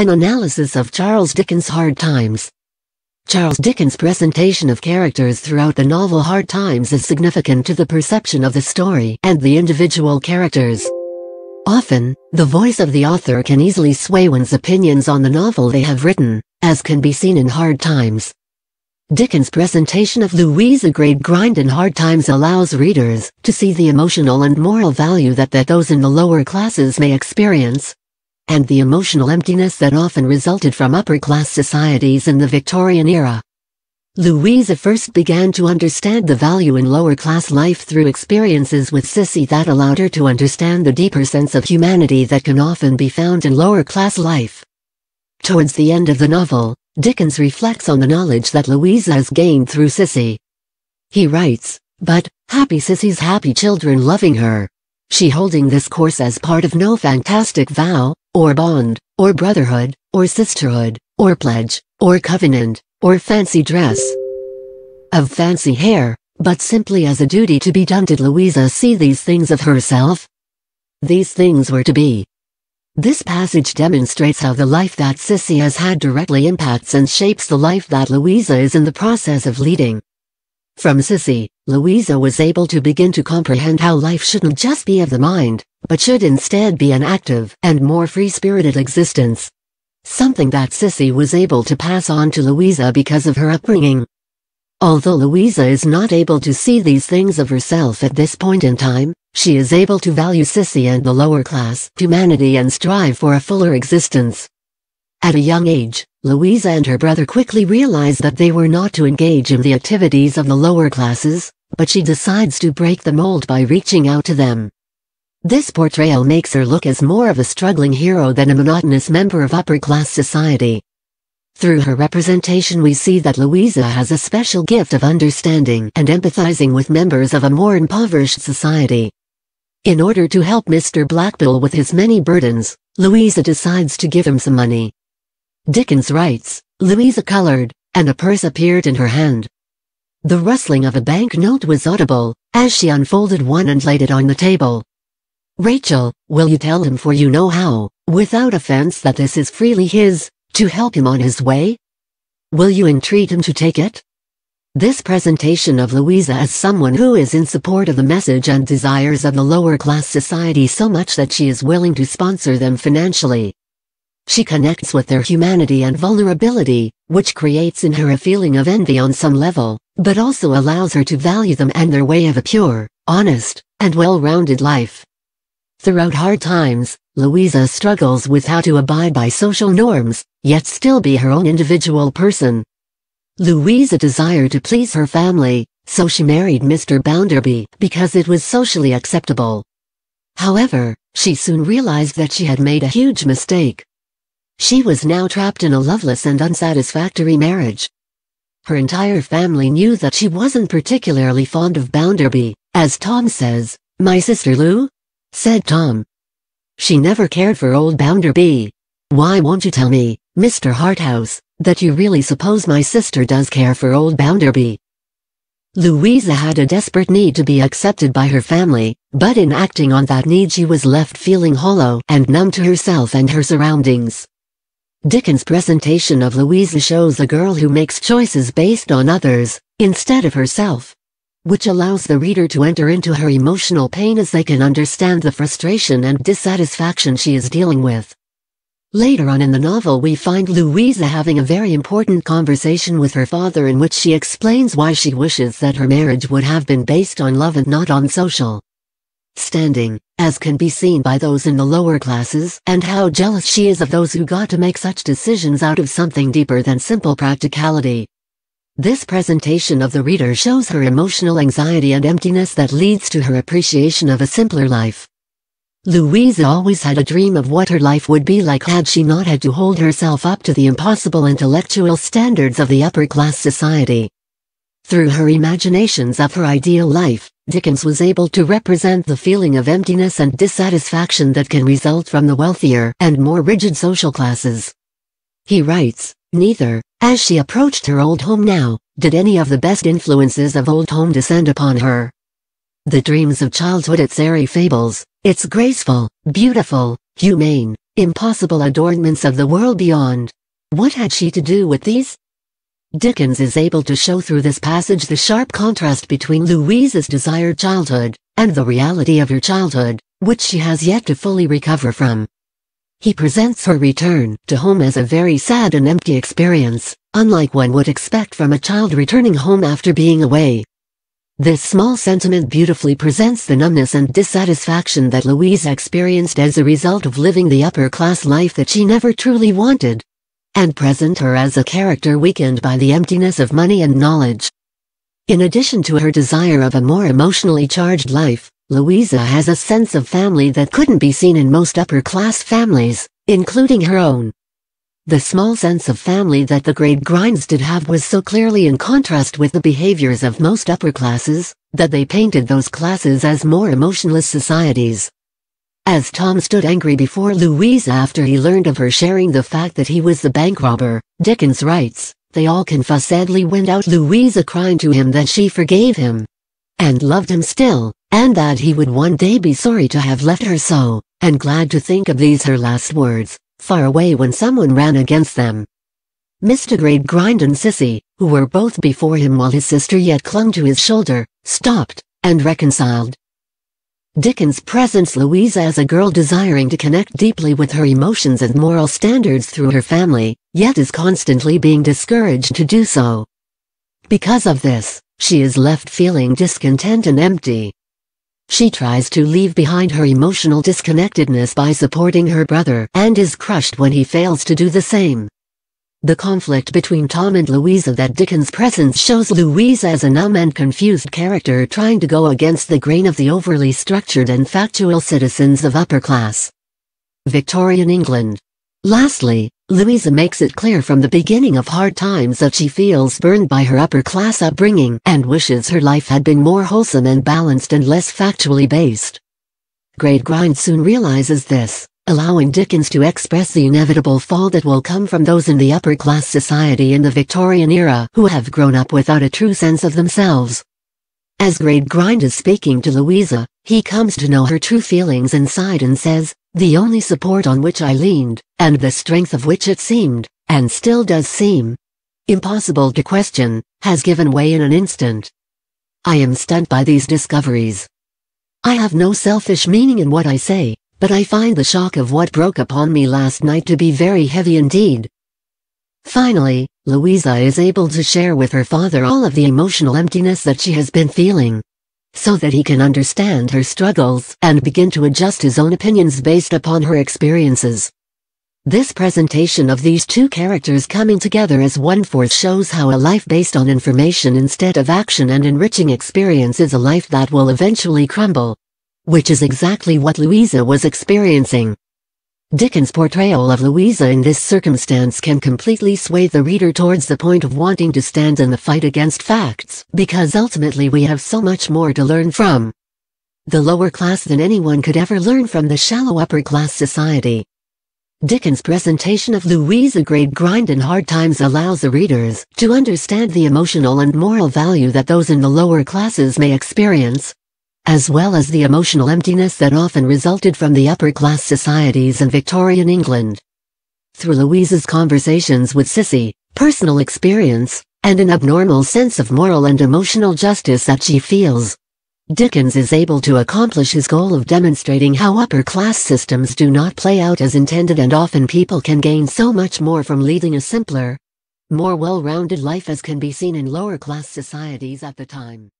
An analysis of Charles Dickens' Hard Times. Charles Dickens' presentation of characters throughout the novel Hard Times is significant to the perception of the story and the individual characters. Often, the voice of the author can easily sway one's opinions on the novel they have written, as can be seen in Hard Times. Dickens' presentation of Louisa Gradgrind in Hard Times allows readers to see the emotional and moral value that, that those in the lower classes may experience, and the emotional emptiness that often resulted from upper-class societies in the Victorian era. Louisa first began to understand the value in lower-class life through experiences with Sissy that allowed her to understand the deeper sense of humanity that can often be found in lower-class life. Towards the end of the novel, Dickens reflects on the knowledge that Louisa has gained through Sissy. He writes, but, happy Sissy's happy children loving her. She holding this course as part of no fantastic vow, or bond, or brotherhood, or sisterhood, or pledge, or covenant, or fancy dress. Of fancy hair, but simply as a duty to be done did Louisa see these things of herself? These things were to be. This passage demonstrates how the life that Sissy has had directly impacts and shapes the life that Louisa is in the process of leading. From Sissy, Louisa was able to begin to comprehend how life shouldn't just be of the mind, but should instead be an active and more free-spirited existence. Something that Sissy was able to pass on to Louisa because of her upbringing. Although Louisa is not able to see these things of herself at this point in time, she is able to value Sissy and the lower class humanity and strive for a fuller existence. At a young age, Louisa and her brother quickly realize that they were not to engage in the activities of the lower classes, but she decides to break the mold by reaching out to them. This portrayal makes her look as more of a struggling hero than a monotonous member of upper-class society. Through her representation we see that Louisa has a special gift of understanding and empathizing with members of a more impoverished society. In order to help Mr. Blackpool with his many burdens, Louisa decides to give him some money. Dickens writes, Louisa colored, and a purse appeared in her hand. The rustling of a banknote was audible, as she unfolded one and laid it on the table. Rachel, will you tell him for you know how, without offense that this is freely his, to help him on his way? Will you entreat him to take it? This presentation of Louisa as someone who is in support of the message and desires of the lower class society so much that she is willing to sponsor them financially, she connects with their humanity and vulnerability, which creates in her a feeling of envy on some level, but also allows her to value them and their way of a pure, honest, and well-rounded life. Throughout hard times, Louisa struggles with how to abide by social norms, yet still be her own individual person. Louisa desired to please her family, so she married Mr. Bounderby because it was socially acceptable. However, she soon realized that she had made a huge mistake. She was now trapped in a loveless and unsatisfactory marriage. Her entire family knew that she wasn't particularly fond of Bounderby, as Tom says, My sister Lou? Said Tom. She never cared for old Bounderby. Why won't you tell me, Mr. Harthouse, that you really suppose my sister does care for old Bounderby? Louisa had a desperate need to be accepted by her family, but in acting on that need she was left feeling hollow and numb to herself and her surroundings. Dickens' presentation of Louisa shows a girl who makes choices based on others, instead of herself. Which allows the reader to enter into her emotional pain as they can understand the frustration and dissatisfaction she is dealing with. Later on in the novel we find Louisa having a very important conversation with her father in which she explains why she wishes that her marriage would have been based on love and not on social standing, as can be seen by those in the lower classes, and how jealous she is of those who got to make such decisions out of something deeper than simple practicality. This presentation of the reader shows her emotional anxiety and emptiness that leads to her appreciation of a simpler life. Louisa always had a dream of what her life would be like had she not had to hold herself up to the impossible intellectual standards of the upper-class society. Through her imaginations of her ideal life, Dickens was able to represent the feeling of emptiness and dissatisfaction that can result from the wealthier and more rigid social classes. He writes, Neither, as she approached her old home now, did any of the best influences of old home descend upon her. The dreams of childhood its airy fables, its graceful, beautiful, humane, impossible adornments of the world beyond. What had she to do with these? Dickens is able to show through this passage the sharp contrast between Louise's desired childhood, and the reality of her childhood, which she has yet to fully recover from. He presents her return to home as a very sad and empty experience, unlike one would expect from a child returning home after being away. This small sentiment beautifully presents the numbness and dissatisfaction that Louise experienced as a result of living the upper-class life that she never truly wanted, and present her as a character weakened by the emptiness of money and knowledge. In addition to her desire of a more emotionally charged life, Louisa has a sense of family that couldn't be seen in most upper-class families, including her own. The small sense of family that the Gradgrinds did have was so clearly in contrast with the behaviors of most upper classes, that they painted those classes as more emotionless societies. As Tom stood angry before Louisa after he learned of her sharing the fact that he was the bank robber, Dickens writes, they all confessedly went out Louisa crying to him that she forgave him and loved him still, and that he would one day be sorry to have left her so, and glad to think of these her last words, far away when someone ran against them. Mr. Gradgrind and Sissy, who were both before him while his sister yet clung to his shoulder, stopped, and reconciled. Dickens presents Louisa as a girl desiring to connect deeply with her emotions and moral standards through her family, yet is constantly being discouraged to do so. Because of this, she is left feeling discontent and empty. She tries to leave behind her emotional disconnectedness by supporting her brother and is crushed when he fails to do the same. The conflict between Tom and Louisa that Dickens presents shows Louisa as a numb and confused character trying to go against the grain of the overly structured and factual citizens of upper class. Victorian England. Lastly, Louisa makes it clear from the beginning of Hard Times that she feels burned by her upper-class upbringing and wishes her life had been more wholesome and balanced and less factually based. Gradgrind soon realizes this, allowing Dickens to express the inevitable fall that will come from those in the upper-class society in the Victorian era who have grown up without a true sense of themselves. As Gradgrind is speaking to Louisa, he comes to know her true feelings inside and says, the only support on which I leaned, and the strength of which it seemed, and still does seem, impossible to question, has given way in an instant. I am stunned by these discoveries. I have no selfish meaning in what I say, but I find the shock of what broke upon me last night to be very heavy indeed. Finally, Louisa is able to share with her father all of the emotional emptiness that she has been feeling. So that he can understand her struggles and begin to adjust his own opinions based upon her experiences. This presentation of these two characters coming together as one force shows how a life based on information instead of action and enriching experience is a life that will eventually crumble. Which is exactly what Louisa was experiencing. Dickens' portrayal of Louisa in this circumstance can completely sway the reader towards the point of wanting to stand in the fight against facts, because ultimately we have so much more to learn from the lower class than anyone could ever learn from the shallow upper class society. Dickens' presentation of Louisa Gradgrind in Hard Times allows the readers to understand the emotional and moral value that those in the lower classes may experience, as well as the emotional emptiness that often resulted from the upper-class societies in Victorian England. Through Louisa's conversations with Sissy, personal experience, and an abnormal sense of moral and emotional justice that she feels, Dickens is able to accomplish his goal of demonstrating how upper-class systems do not play out as intended and often people can gain so much more from leading a simpler, more well-rounded life as can be seen in lower-class societies at the time.